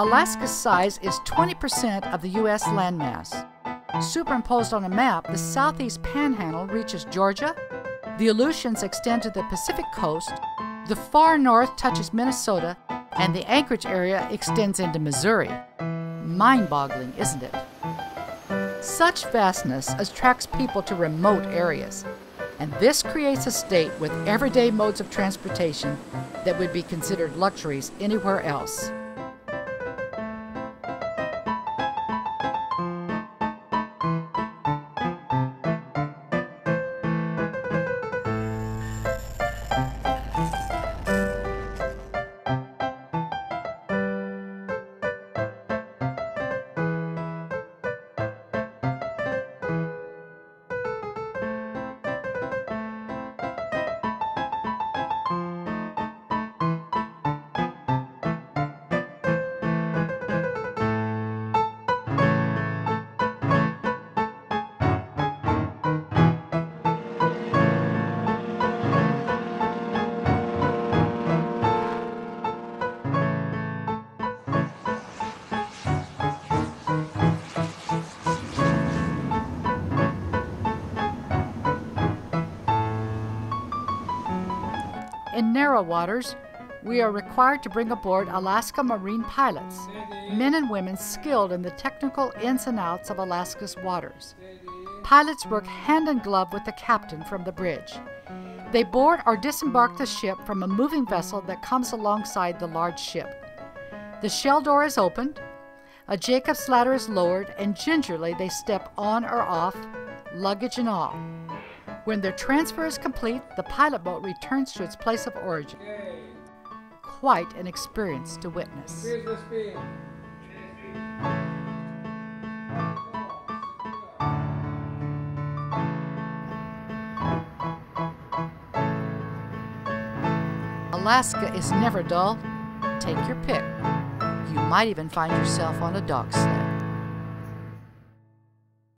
Alaska's size is 20% of the U.S. landmass. Superimposed on a map, the southeast panhandle reaches Georgia, the Aleutians extend to the Pacific coast, the far north touches Minnesota, and the Anchorage area extends into Missouri. Mind boggling, isn't it? Such vastness attracts people to remote areas, and this creates a state with everyday modes of transportation that would be considered luxuries anywhere else. In narrow waters, we are required to bring aboard Alaska Marine pilots, men and women skilled in the technical ins and outs of Alaska's waters. Pilots work hand in glove with the captain from the bridge. They board or disembark the ship from a moving vessel that comes alongside the large ship. The shell door is opened, a Jacob's ladder is lowered, and gingerly they step on or off, luggage and all. When the transfer is complete, the pilot boat returns to its place of origin. Quite an experience to witness. Alaska is never dull. Take your pick. You might even find yourself on a dog sled.